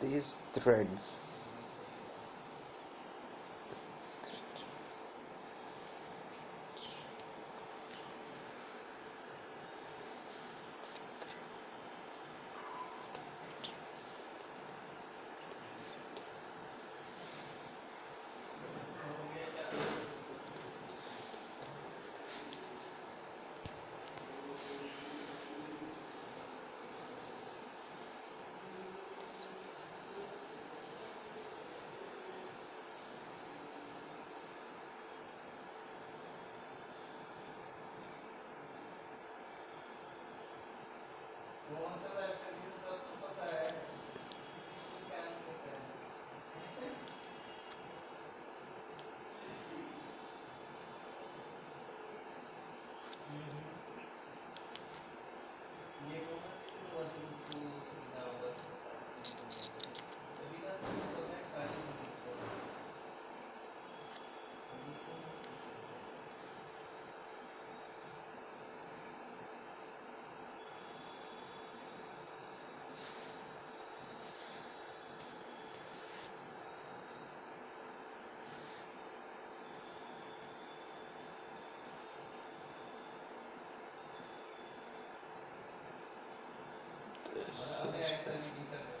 these threads. 我们现在 this is